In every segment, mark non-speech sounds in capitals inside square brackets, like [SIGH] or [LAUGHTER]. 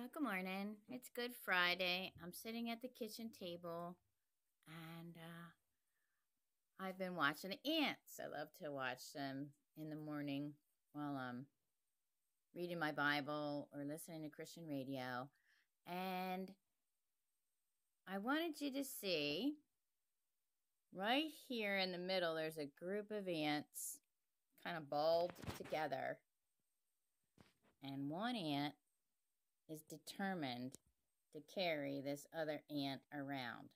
Uh, good morning. It's Good Friday. I'm sitting at the kitchen table and uh, I've been watching the ants. I love to watch them in the morning while I'm reading my Bible or listening to Christian radio. And I wanted you to see right here in the middle, there's a group of ants kind of balled together. And one ant is determined to carry this other ant around.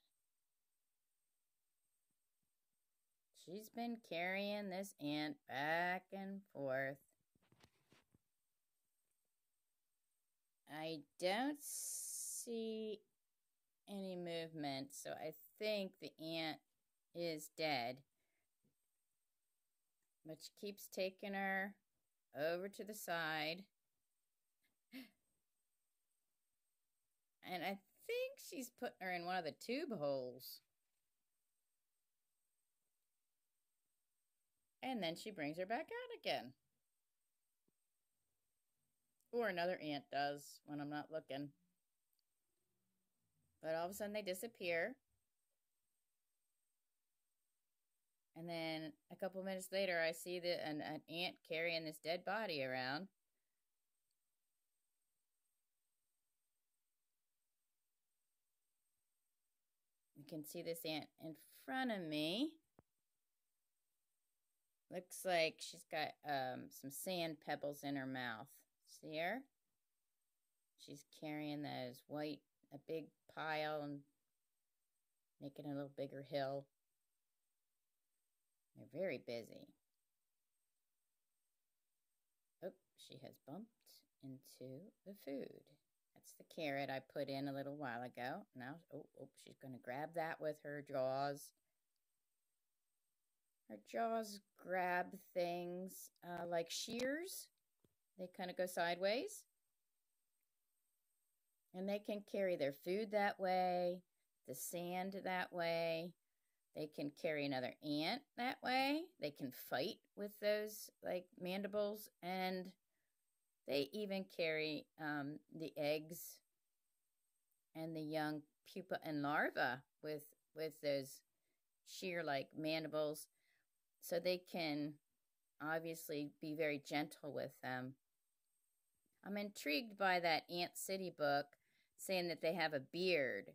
She's been carrying this ant back and forth. I don't see any movement, so I think the ant is dead. But she keeps taking her over to the side. And I think she's putting her in one of the tube holes. And then she brings her back out again. Or another ant does when I'm not looking. But all of a sudden they disappear. And then a couple minutes later, I see the, an, an ant carrying this dead body around. Can see this ant in front of me. Looks like she's got um, some sand pebbles in her mouth. See her? She's carrying those white, a big pile and making a little bigger hill. They're very busy. Oh, she has bumped into the food. That's the carrot I put in a little while ago. Now, oh, oh she's going to grab that with her jaws. Her jaws grab things uh, like shears. They kind of go sideways. And they can carry their food that way, the sand that way. They can carry another ant that way. They can fight with those like mandibles and they even carry um, the eggs and the young pupa and larva with with those shear-like mandibles, so they can obviously be very gentle with them. I'm intrigued by that Ant City book saying that they have a beard.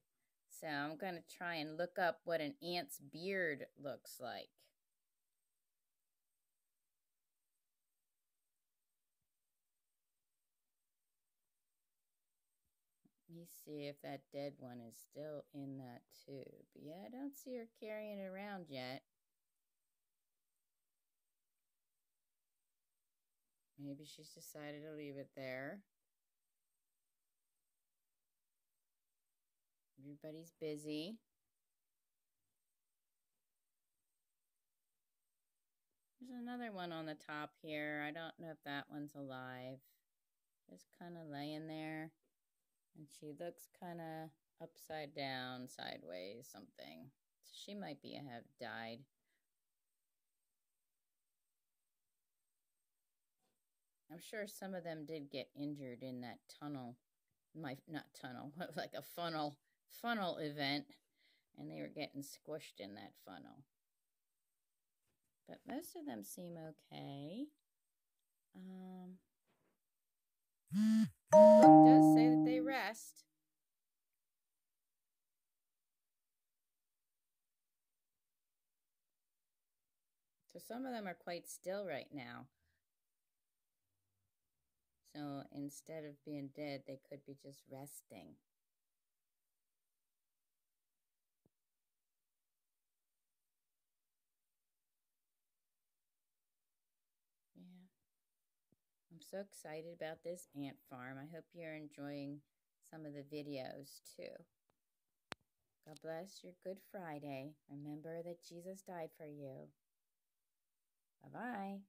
So I'm going to try and look up what an ant's beard looks like. Me see if that dead one is still in that tube. Yeah, I don't see her carrying it around yet. Maybe she's decided to leave it there. Everybody's busy. There's another one on the top here. I don't know if that one's alive. Just kind of laying there. She looks kind of upside down, sideways, something. So she might be have died. I'm sure some of them did get injured in that tunnel. My not tunnel, [LAUGHS] like a funnel funnel event, and they were getting squished in that funnel. But most of them seem okay. So some of them are quite still right now. So instead of being dead, they could be just resting. Yeah. I'm so excited about this ant farm. I hope you're enjoying some of the videos too. God bless your Good Friday. Remember that Jesus died for you. Bye bye.